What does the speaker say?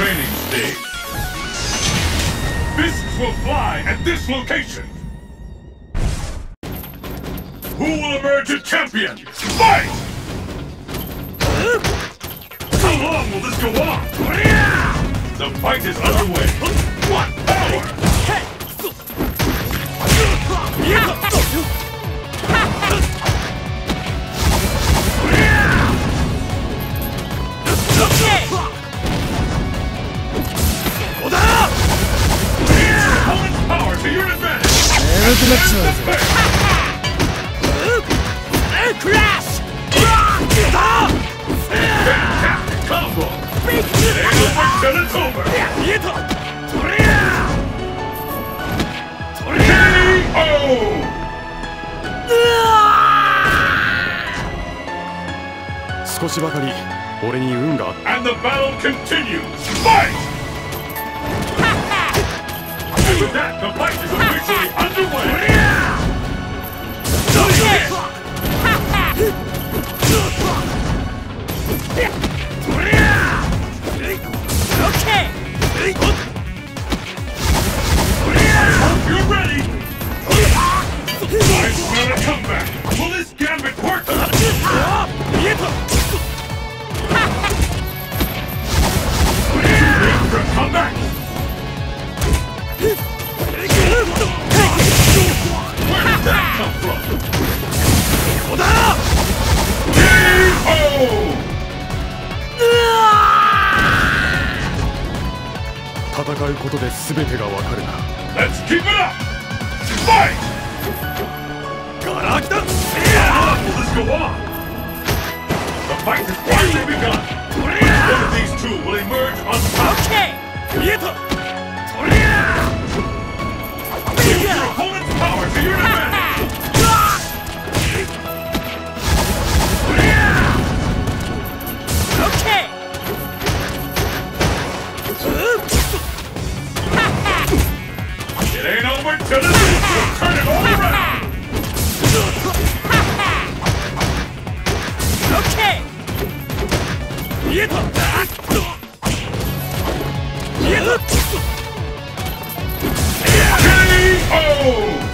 Training stage. Fists will fly at this location. Who will emerge a champion? Fight! How long will this go on? The fight is underway. 軽くなっクラッシュロックだンボビッグルーバー見えたトアトア少しばかり俺に運があった And the battle continues! Fight! With that, the fight is over! 戦うことで全てがわかるな Let's keep it up! Fight! ガラ空きだ Let's go on! The fight has finally begun! One of these two will emerge on top! Okay! 見えた over to the Turn it all around. K.O.